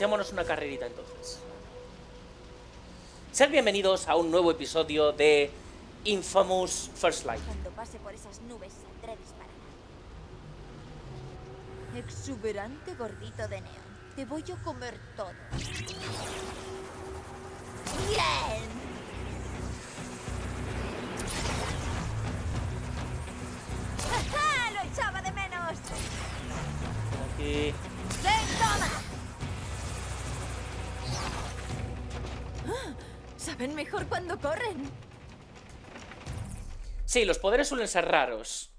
echémonos una carrerita entonces. Ser bienvenidos a un nuevo episodio de Infamous First Light. Cuando pase por esas nubes saldré disparada. Exuberante gordito de neón. Te voy a comer todo. ¡Bien! ¡Ja, ¡Lo echaba de menos! Aquí. Saben mejor cuando corren. Sí, los poderes suelen ser raros.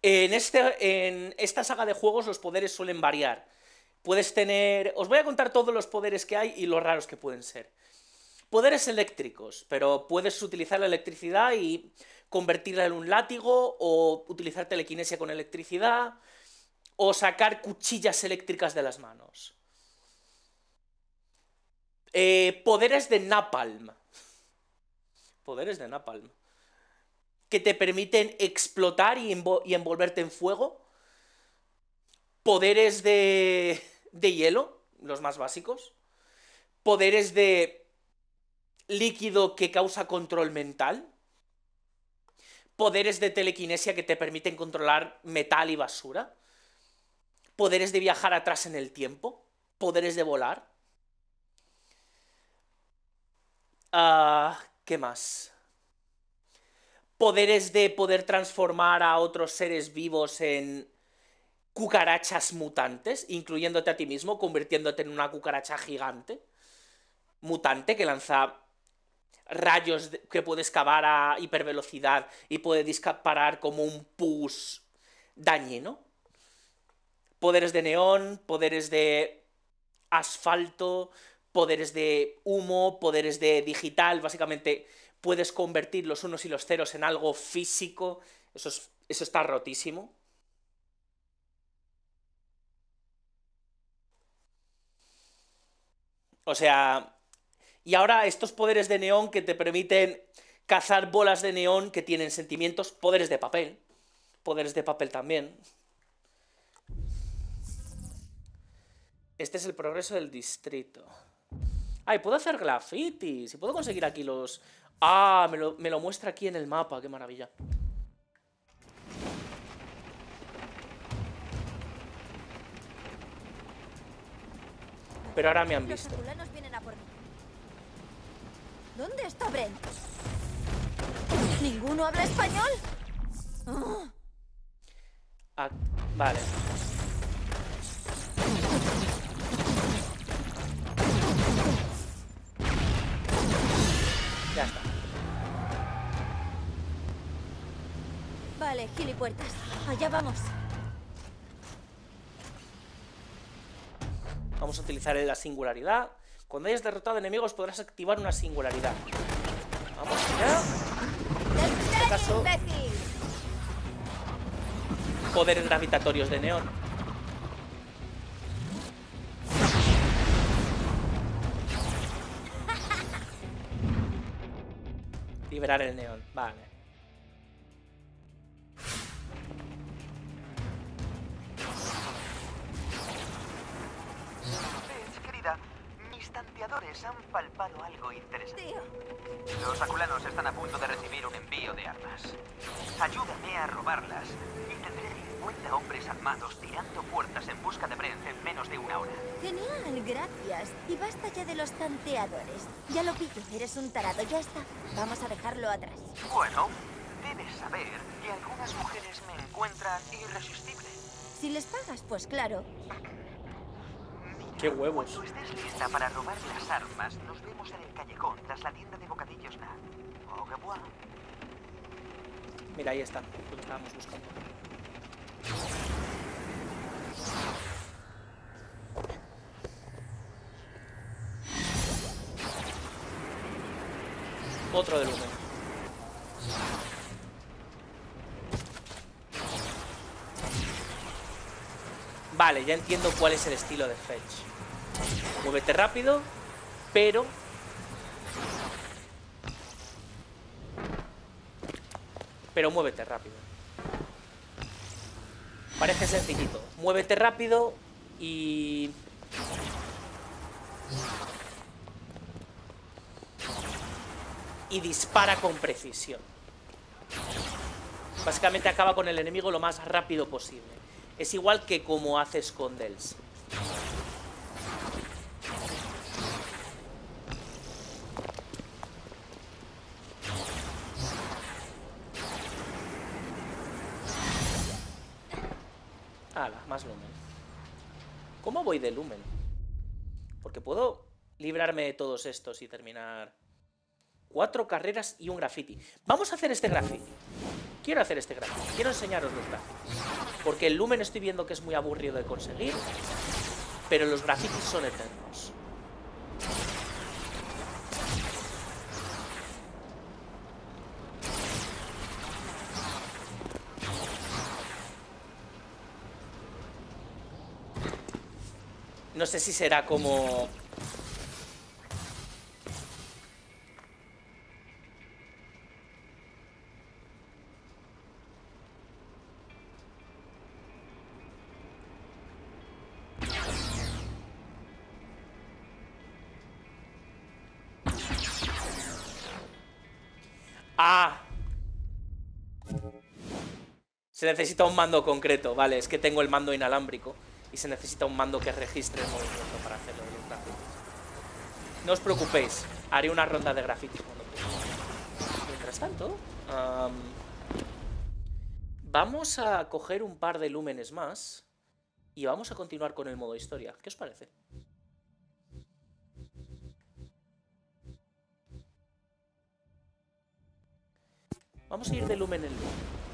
En, este, en esta saga de juegos los poderes suelen variar. Puedes tener... Os voy a contar todos los poderes que hay y los raros que pueden ser. Poderes eléctricos, pero puedes utilizar la electricidad y convertirla en un látigo, o utilizar telequinesia con electricidad, o sacar cuchillas eléctricas de las manos. Eh, poderes de Napalm. Poderes de Napalm. Que te permiten explotar y, envo- y envolverte en fuego. Poderes de, de hielo, los más básicos. Poderes de líquido que causa control mental. Poderes de telequinesia que te permiten controlar metal y basura. Poderes de viajar atrás en el tiempo. Poderes de volar. Ah, ¿Qué más? Poderes de poder transformar a otros seres vivos en cucarachas mutantes, incluyéndote a ti mismo, convirtiéndote en una cucaracha gigante, mutante que lanza rayos que puede excavar a hipervelocidad y puede disparar como un pus dañino. Poderes de neón, poderes de asfalto, poderes de humo, poderes de digital, básicamente puedes convertir los unos y los ceros en algo físico, eso, es- eso está rotísimo. O sea, y ahora estos poderes de neón que te permiten cazar bolas de neón que tienen sentimientos, poderes de papel, poderes de papel también. Este es el progreso del distrito. Ay, puedo hacer grafitis. Y puedo conseguir aquí los... Ah, me lo, me lo muestra aquí en el mapa. Qué maravilla. Pero ahora me han Los visto. azulanos vienen a por mí. ¿Dónde está Brent? ¿Ninguno habla español? Ah, vale. Ya está. Vale, gilipuertas. Allá vamos. Vamos a utilizar la singularidad. Cuando hayas derrotado enemigos podrás activar una singularidad. Vamos allá. ¡Despega, caso- imbécil! Poderes gravitatorios de neón. Liberar el neón, vale. Querida, mis tanteadores han palpado algo interesante. Tío, Los aculanos están a punto de recibir un envío de armas. Ayúdame a robarlas 50 hombres armados tirando puertas en busca de Brent en menos de una hora. genial, gracias. Y basta ya de los tanteadores. Ya lo pillo, eres un tarado, ya está. Vamos a dejarlo atrás. Bueno, debes saber que algunas mujeres me encuentran irresistible. Si les pagas, pues claro. Qué huevos. Cuando estés lista para robar las armas, nos vemos en el callejón tras la tienda de bocadillos Na. Au revoir. Mira, ahí está. Lo que estábamos buscando. Otro de lumen. Vale, ya entiendo cuál es el estilo de Fetch. Muévete rápido, pero... Pero muévete rápido. Parece sencillito. Muévete rápido y... Y dispara con precisión. Básicamente acaba con el enemigo lo más rápido posible. Es igual que como haces con. Ala, más lumen. ¿Cómo voy de lumen? Porque puedo librarme de todos estos y terminar... Cuatro carreras y un graffiti. Vamos a hacer este graffiti. Quiero hacer este graffiti. Quiero enseñaros los grafitis. Porque el lumen estoy viendo que es muy aburrido de conseguir. Pero los grafitis son eternos. No sé si será como... ¡Ah! Se necesita un mando concreto, vale, es que tengo el mando inalámbrico y se necesita un mando que registre el movimiento para hacerlo de los grafitis. No os preocupéis, haré una ronda de grafitis cuando Mientras tanto, vamos a coger un par de lúmenes más y vamos a continuar con el modo historia. ¿Qué os parece? Vamos a ir de lumen en lumen.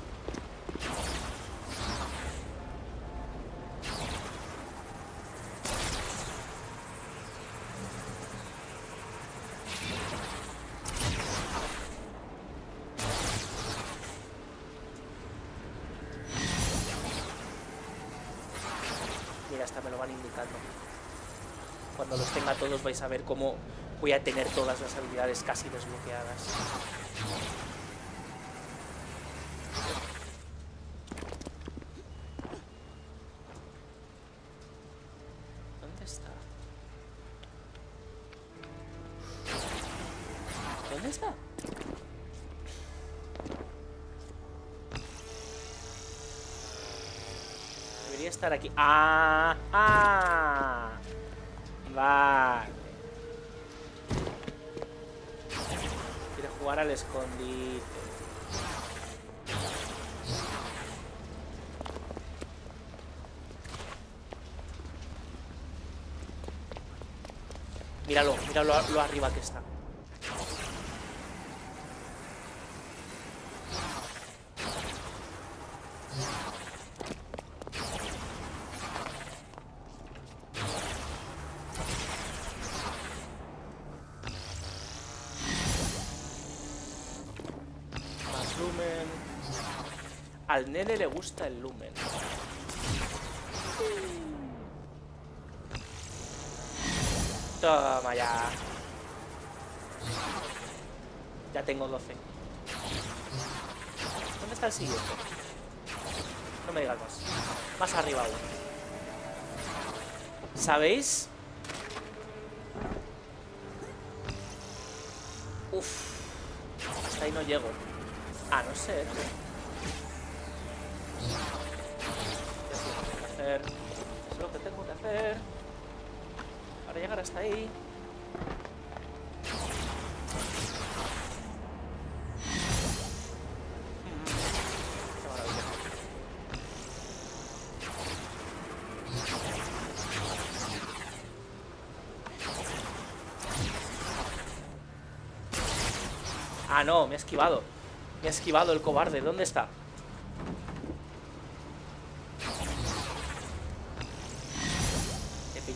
Cuando los tenga todos vais a ver cómo voy a tener todas las habilidades casi desbloqueadas. ¿Dónde está? ¿Dónde está? Debería estar aquí. ¡Ah! ¡Ah! Vale. Quiere jugar al escondite. Míralo, míralo lo arriba que está. Al nene le gusta el lumen. Toma ya. Ya tengo 12. ¿Dónde está el siguiente? No me digas más. Más arriba aún. ¿Sabéis? Uf. Hasta ahí no llego. A no ser es lo que tengo que hacer para llegar hasta ahí. Ah, no, me ha esquivado. Me ha esquivado el cobarde. ¿Dónde está?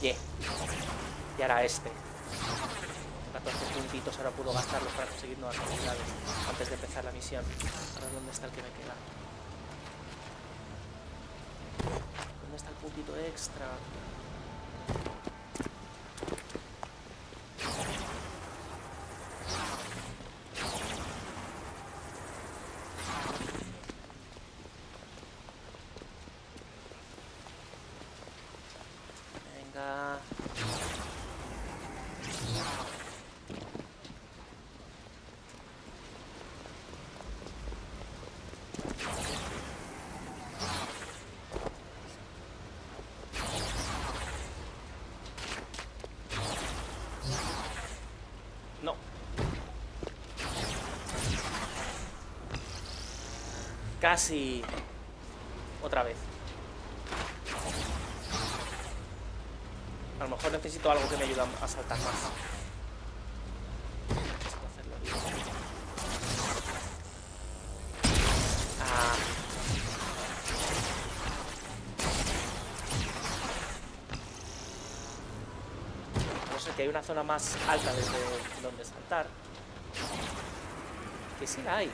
Y ahora este. 14 puntitos, ahora puedo gastarlos para conseguir nuevas habilidades antes de empezar la misión. Ahora, ¿dónde está el que me queda? ¿Dónde está el puntito extra? Casi. Otra vez. A lo mejor necesito algo que me ayude a saltar más. Ah. No sé, que hay una zona más alta desde donde saltar. Que sí la hay.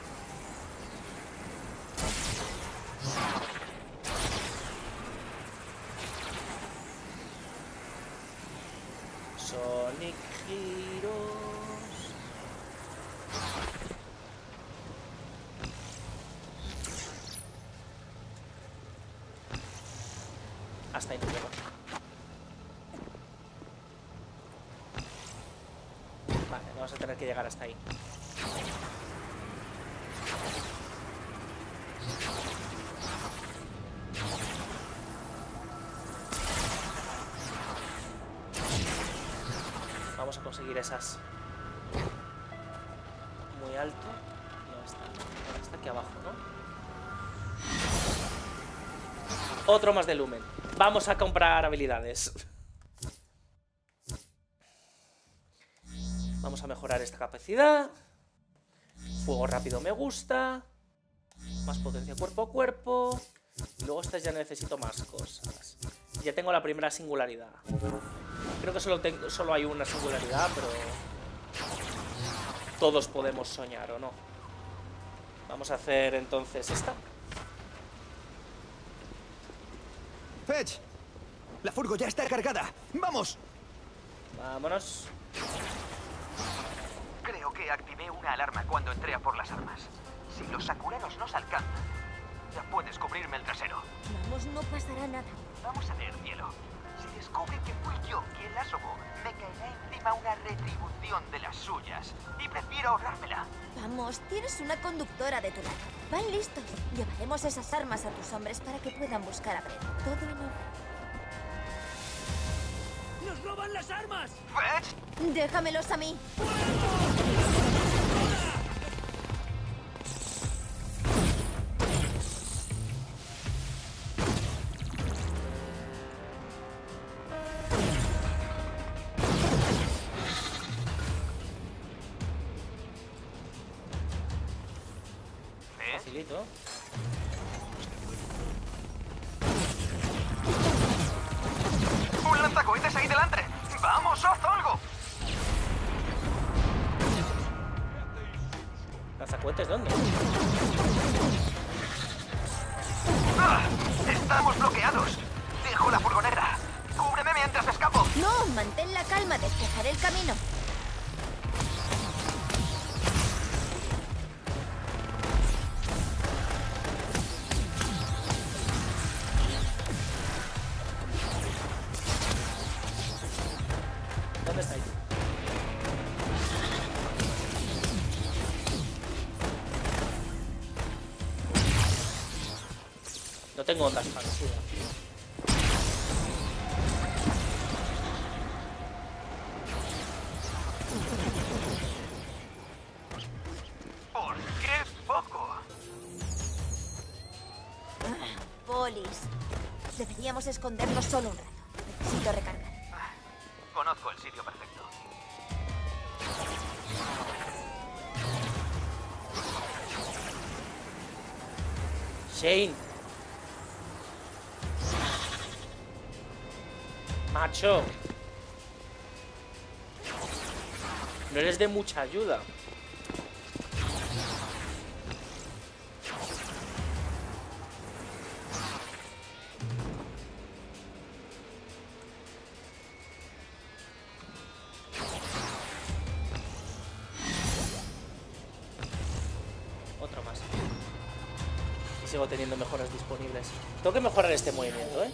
Sonic Heroes. Hasta ahí no llego. Vale, vamos a tener que llegar hasta ahí. Vamos a conseguir esas. Muy alto. ¿Dónde está? Está aquí abajo, ¿no? Otro más de lumen. Vamos a comprar habilidades. A mejorar esta capacidad. Fuego rápido me gusta. Más potencia cuerpo a cuerpo. Y luego estas ya necesito más cosas. Ya tengo la primera singularidad. Creo que solo, tengo, solo hay una singularidad, pero... Todos podemos soñar, ¿o no? Vamos a hacer entonces esta. Fetch, la furgo ya está cargada. ¡Vamos! Vámonos. Que activé una alarma cuando entré a por las armas. Si los sakuranos nos alcanzan, ya puedes cubrirme el trasero. Vamos, no pasará nada. Vamos a ver, cielo. Si descubren que fui yo quien la asomó, me caerá encima una retribución de las suyas. Y prefiero ahorrármela. Vamos, tienes una conductora de tu lado. Van listos. Llevaremos esas armas a tus hombres para que puedan buscar a Brett. Todo en orden. ¡Nos roban las armas! ¡Fetch! Déjamelos a mí. ¿Eh? Facilito. ¡Un lanzacohetes ahí delante! ¡Vamos, haz algo! ¿Lanzacohetes dónde? ¡Ah! ¡Estamos bloqueados! Dejo la furgoneta. ¡Cúbreme mientras escapo! No, mantén la calma. Despejaré el camino. No tengo ondas expansiva. ¿Por qué poco? Polis. Deberíamos escondernos solo un rato. Necesito recargar. Conozco el sitio perfecto. Shane. No eres de mucha ayuda. Otro más. Y sigo teniendo mejoras disponibles. Tengo que mejorar este movimiento, ¿eh?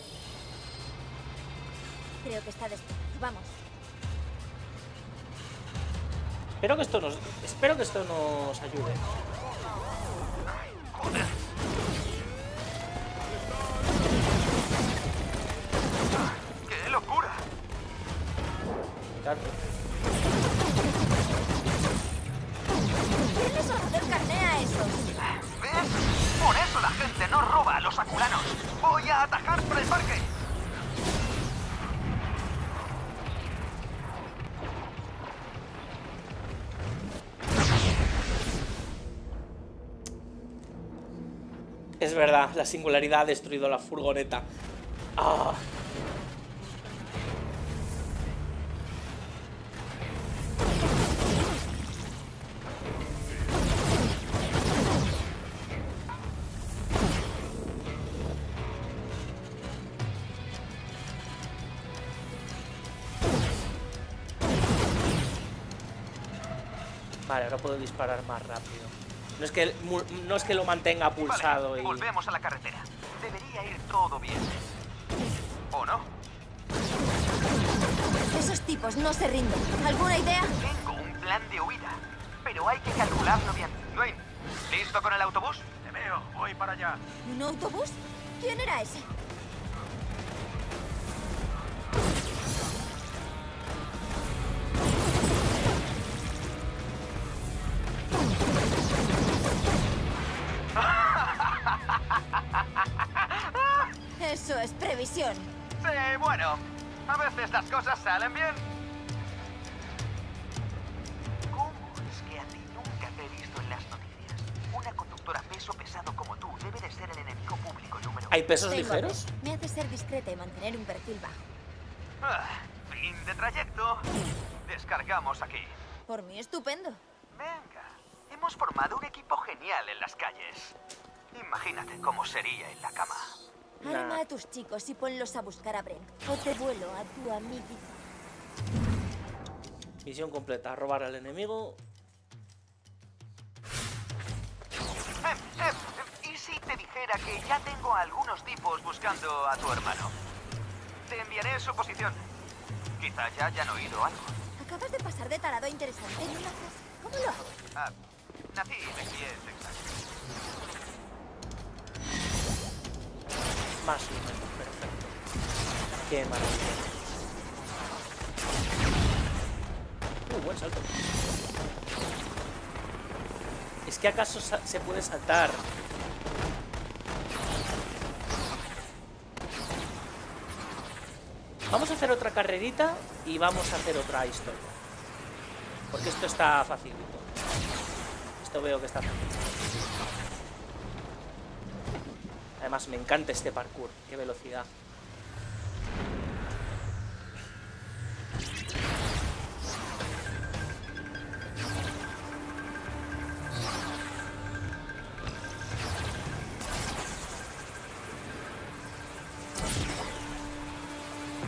Creo que está despejado. Vamos. Espero que esto nos, espero que esto nos ayude. ¡Qué locura! Tanto. Es verdad, la singularidad ha destruido la furgoneta. Ah. Vale, ahora puedo disparar más rápido. No es que, no es que lo mantenga pulsado Vale, y... volvemos a la carretera. Debería ir todo bien. ¿O no? Esos tipos no se rinden. ¿Alguna idea? Tengo un plan de huida, pero hay que calcularlo bien. Dwayne, ¿listo con el autobús? Te veo, voy para allá. ¿Un autobús? ¿Quién era ese? Previsión. Sí, bueno, a veces las cosas salen bien. ¿Cómo es que a ti nunca te he visto en las noticias? Una conductora peso pesado como tú debe de ser el enemigo público número uno. ¿Hay pesos Tengo ligeros? Me hace ser discreta y mantener un perfil bajo. Ah, fin de trayecto. Descargamos aquí. Por mí, estupendo. Venga, hemos formado un equipo genial en las calles. Imagínate cómo sería en la cama. Arma a tus chicos y ponlos a buscar a Brent. O te vuelo a tu amiguito. Misión completa, robar al enemigo. Eh, eh, ¿Y si te dijera que ya tengo a algunos tipos buscando a tu hermano? Te enviaré su posición. Quizá ya hayan oído algo. Acabas de pasar de tarado a interesante en una frase. ¿Cómo lo hago? Ah, nací y me crié en Texas. Más uno, perfecto. Qué maravilla. Uh, buen salto. ¿Es que acaso se puede saltar? Vamos a hacer otra carrerita y vamos a hacer otra historia. Porque esto está facilito. Esto veo que está facilito. Además, me encanta este parkour. Qué velocidad.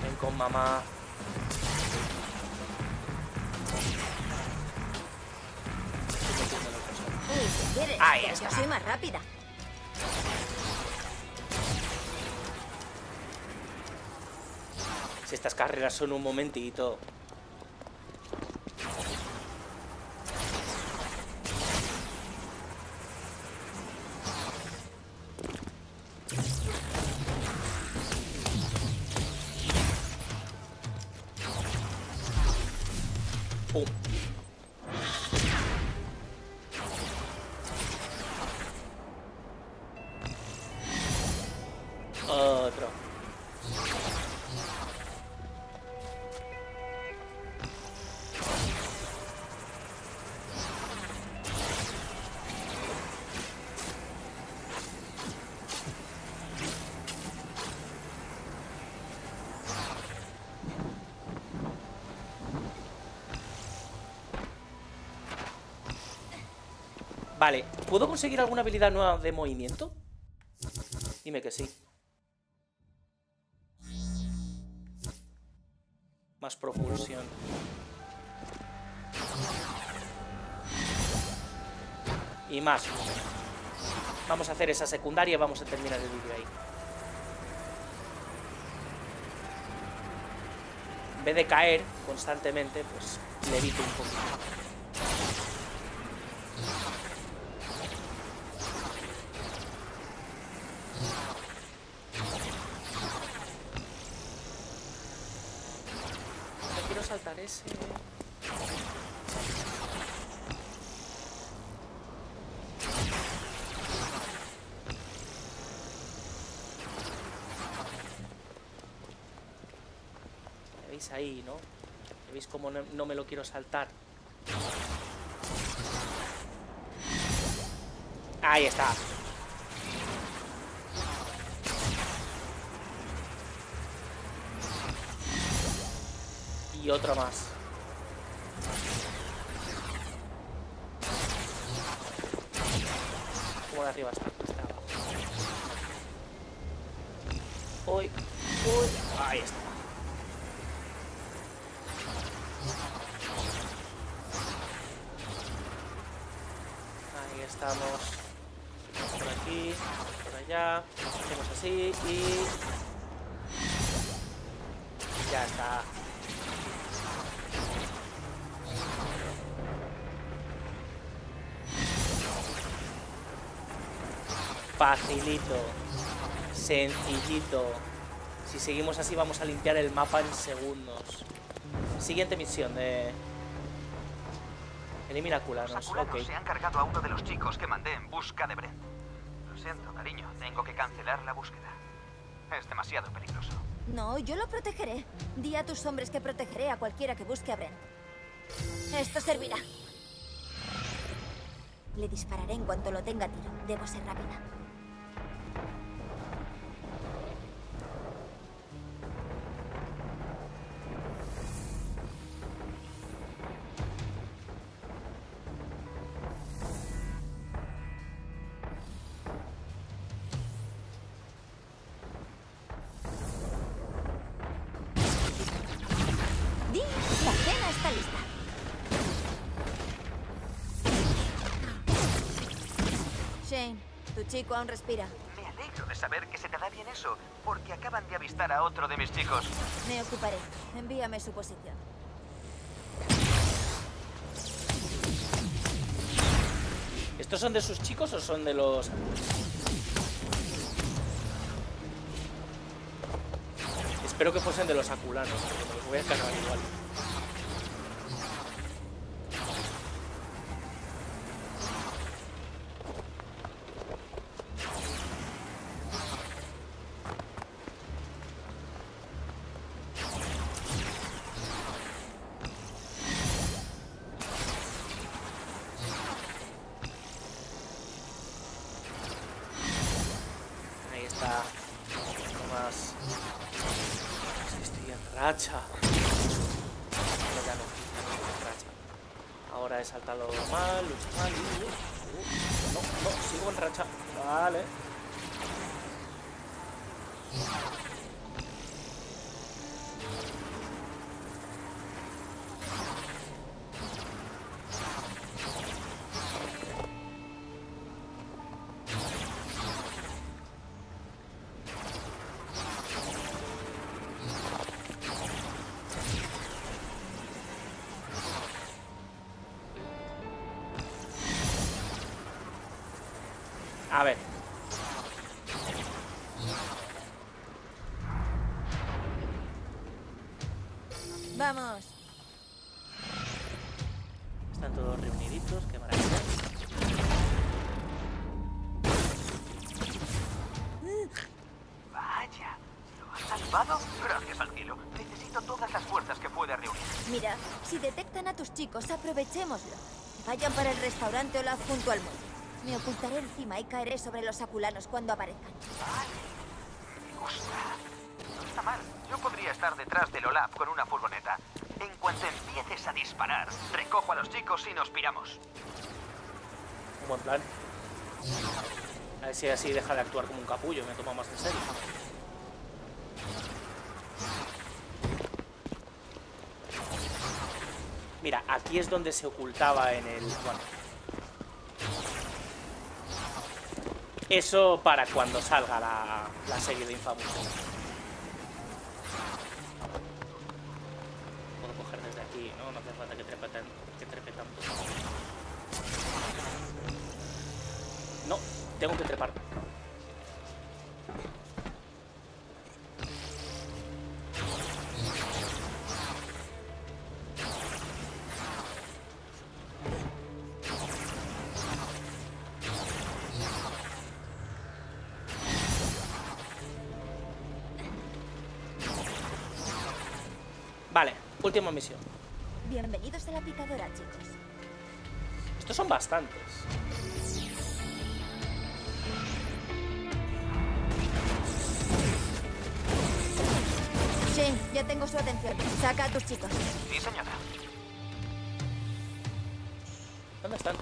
Ven con mamá. Ahí está. Yo soy más rápida. Estas carreras son un momentito. Vale, ¿puedo conseguir alguna habilidad nueva de movimiento? Dime que sí. Más propulsión. Y más. Vamos a hacer esa secundaria y vamos a terminar el vídeo ahí. En vez de caer constantemente, pues levito un poquito. saltar ese. Veis ahí, ¿no? Veis cómo no, no me lo quiero saltar. Ahí está. Y otro más. ¿Cómo de arriba está? Está abajo. Uy, uy. Ahí está. Ahí estamos. Por aquí, por allá. Hacemos así y... Ya está. Facilito. Sencillito. Si seguimos así vamos a limpiar el mapa en segundos. Siguiente misión de... Elimina Los culanos. aculanos Ok. se han cargado a uno de los chicos que mandé en busca de Brent. Lo siento, cariño. Tengo que cancelar la búsqueda. Es demasiado peligroso. No, yo lo protegeré. Di a tus hombres que protegeré a cualquiera que busque a Brent. Esto servirá. Le dispararé en cuanto lo tenga a tiro. Debo ser rápida. Tu chico aún respira. Me alegro de saber que se te da bien eso, porque acaban de avistar a otro de mis chicos. Me ocuparé. Envíame su posición. ¿Estos son de sus chicos o son de los...? Espero que fuesen de los aculanos, porque me los voy a cargar igual. Racha. No, ya no. ya no racha. Ahora he saltado mal, mal. y- uh, no, no, sigo en racha. Vale. A ver. Vamos. Están todos reuniditos, qué maravilla. Vaya, ¿lo has salvado? Gracias al cielo. Necesito todas las fuerzas que pueda reunir. Mira, si detectan a tus chicos, aprovechémoslo. Vayan para el restaurante Olaf junto al muelle. Me ocultaré encima y caeré sobre los aculanos cuando aparezcan. Me gusta. No está mal. Yo podría estar detrás del Olaf con una furgoneta. En cuanto empieces a disparar, recojo a los chicos y nos piramos. Un buen plan. A ver si así deja de actuar como un capullo, me toma más en serio. Mira, aquí es donde se ocultaba en el... Bueno. Eso para cuando salga la, la serie de Infamous. Puedo coger desde aquí, ¿no? No hace falta que trepe, tan- que trepe tanto. No, tengo que trepar. Última misión. Bienvenidos a la picadora, chicos. Estos son bastantes. Sí, ya tengo su atención. Saca a tus chicos. Sí, señora. ¿Dónde están?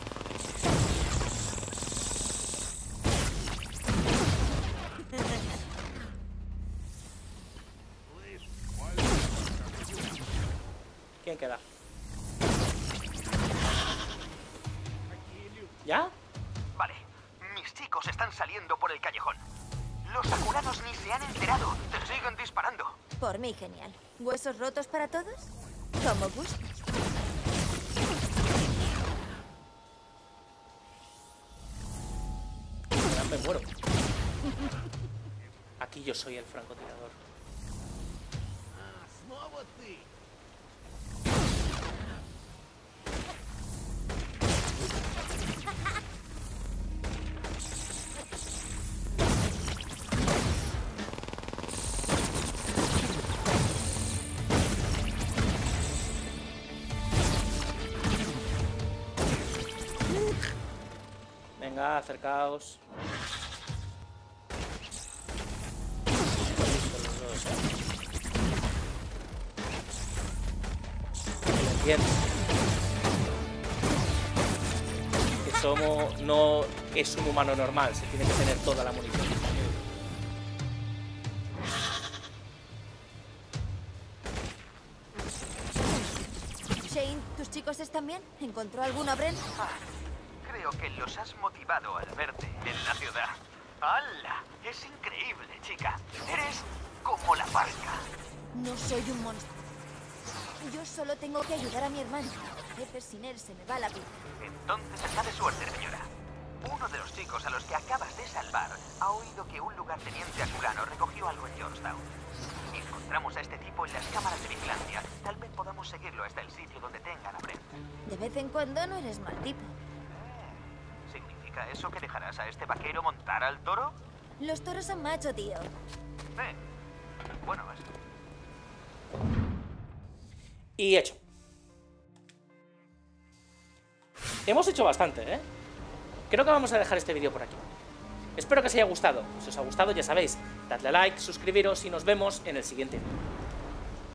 Genial. ¿Huesos rotos para todos? Como gustes. Ya me muero. Aquí yo soy el francotirador. Venga, acercaos. Entiendo. Que Somo no es un humano normal, se tiene que tener toda la munición. Shane, ¿tus chicos están bien? ¿Encontró alguna Bren? Ah, creo que los has motivado al verte en la ciudad. ¡Hala! Es increíble, chica. Eres como la parca. No soy un monstruo. Yo solo tengo que ayudar a mi hermano. Veces sin él se me va la vida. Entonces está de suerte, señora. Uno de los chicos a los que acabas de salvar ha oído que un lugarteniente aculano recogió algo en Georgetown. Encontramos a este tipo en las cámaras de vigilancia. Tal vez podamos seguirlo hasta el sitio donde tengan a Brent. De vez en cuando no eres mal tipo. ¿Significa eso que dejarás a este vaquero montar al toro? Los toros son macho, tío. Eh. Bueno, es... Y hecho. Hemos hecho bastante, ¿eh? Creo que vamos a dejar este vídeo por aquí. Espero que os haya gustado. Si os ha gustado, ya sabéis, dadle a like, suscribiros y nos vemos en el siguiente vídeo.